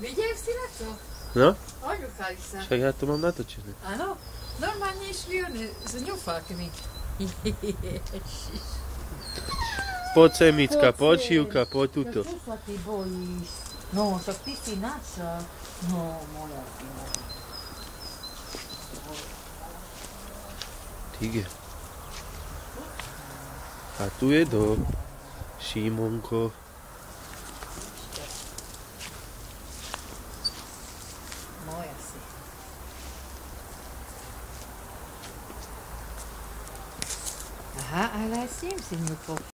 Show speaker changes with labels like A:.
A: Videl si na to?
B: No,
A: Oňuchali sa.
B: však ja to mám natočené.
A: Áno, normálne išli one s ňufákmi.
B: Poď semicka,
A: Poď
B: šívka, poď tuto.
A: Čo sa ty bojíš? No, tak ty si naša. No, moja.
B: Tiger. A tu je do Šimonko.
A: Moja si. Aha, ale aj s ním si ňufol.